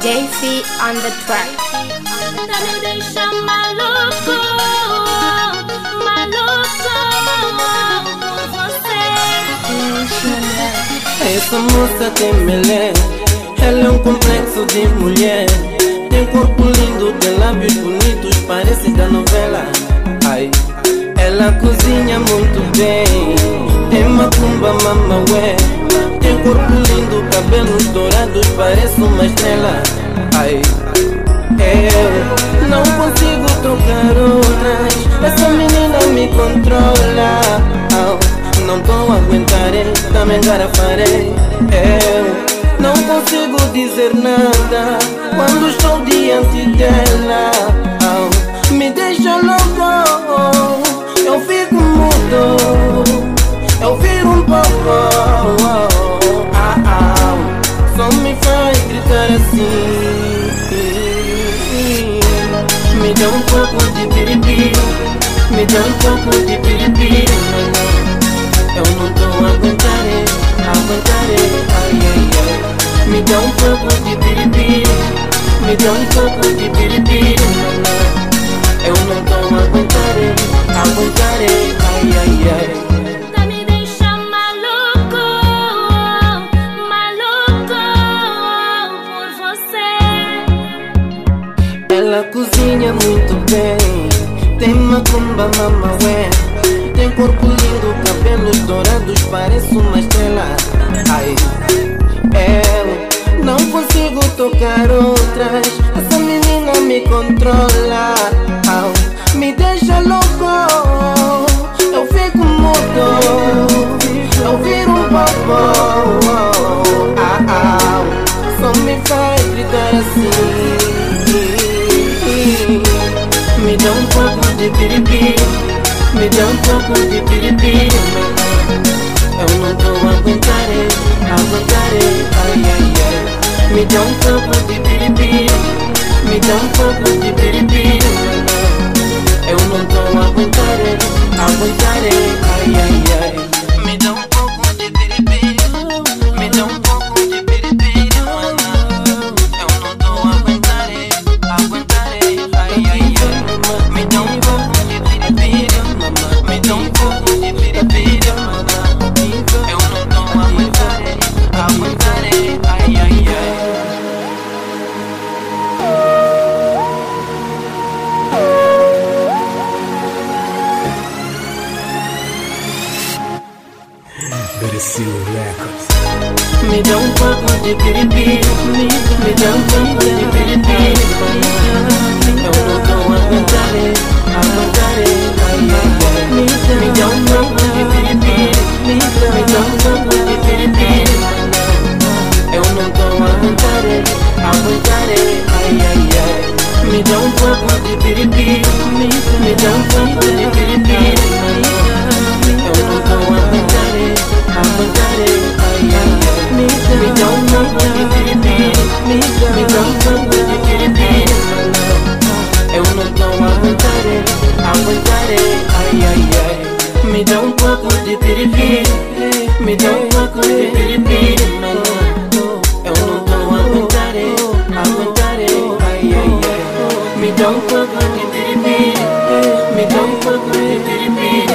JP on the track. Tá me deixa maluco, maluco você. Essa moça tem melé, ela é um complexo de mulher. Tem corpo lindo, tem lábios bonitos, parece da novela. Ai, ela cozinha muito bem, tem macumba mamaué. Cabelos dourados, parece uma estrela. Ai, eu não consigo tocar outras. Essa menina me controla. Não tô a aguentar, também garafarei. Eu não consigo dizer nada quando estou dá um pouco de piripiri Eu não tô aguentarei, aguentarei Ai, ai, ai. Me dá um pouco de piripiri Me dá um pouco de piripiri Eu não tô aguentarei, aguentarei Ai, ai, ai. Me deixa maluco, maluco por você. Ela cozinha muito bem Tem macumba mamaué Tem corpo lindo, cabelos dourados Parece uma estrela. Ai, eu não consigo tocar outras. Essa menina me controla. Au, Me deixa louco. Eu fico mudo. Eu viro um bobo Só me faz gritar assim. Me dá um pouco de piripiri Me dá um pouco de piripiri Eu não tô aguentarei, aguentarei Ai, ai, ai. Me dá um pouco de piripiri Me dá um pouco de piripiri Eu não tô aguentarei, aguentarei Ai, ai, ai Brasil Records. Me dá um pouco de piripiri, me dá um pouco de piripiri, Eu não tô aguentarei, aguentarei, ai, ai, ai. Me dá um pouco de piripiri, me dá um pouco de piripiri, Eu não tô aguentarei, aguentarei, ai, ai, ai. Me dá um pouco de piripiri, me dá um pouco de piripiri, Eu me dá um pouco de piripiri, Eu não tô aguentarei, aguentarei, ai, ai, ai. Me dá um pouco de piripiri, me dá um pouco de piripiri, Eu não tô aguentarei, aguentarei, ai, ai, ai. Me dá um pouco de piripiri, me dá um pouco de piripiri,